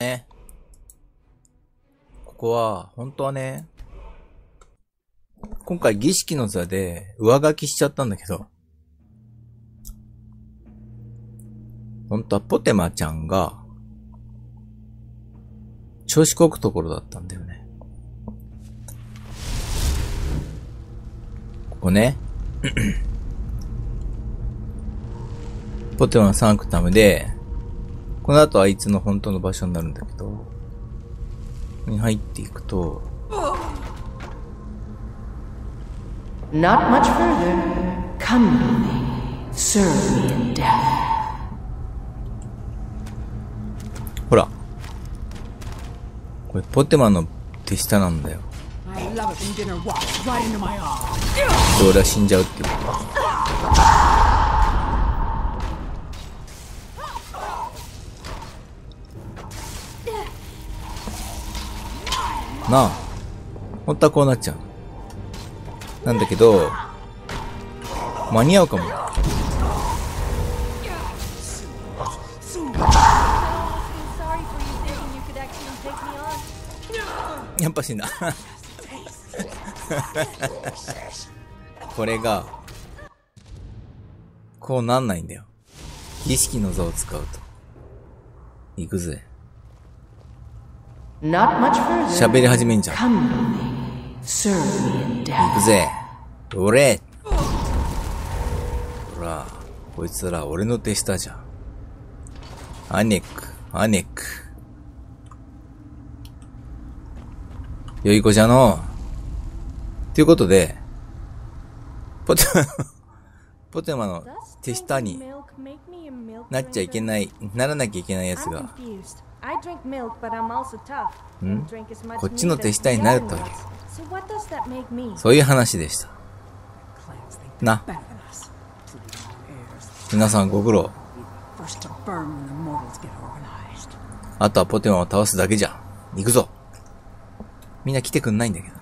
ね。ここは、本当はね、今回儀式の座で上書きしちゃったんだけど、本当はポテマちゃんが、調子こくところだったんだよね。ここね。ポテマサンクタムで、この後あいつの本当の場所になるんだけど、ここに入っていくと、ほら。これ、ポテマの手下なんだよ。俺は死んじゃうってことは。なあ。本当はこうなっちゃう。なんだけど、間に合うかも。やっぱ死んだ。これが、こうなんないんだよ。儀式の座を使うと。行くぜ。Not much further. 喋り始めんじゃん。Come with me. Serve me in 行.くぜ。俺ほら、こいつら俺の手下じゃん。アネック、アネック。よい子じゃのう。ということで、ポテマ、ポテマの手下になっちゃいけ? ない、ならなきゃいけないやつが、こっちの手下になるというそういう話でした。な。皆さんご苦労。あとはポテモンを倒すだけじゃ。行くぞ。みんな来てくんないんだけど。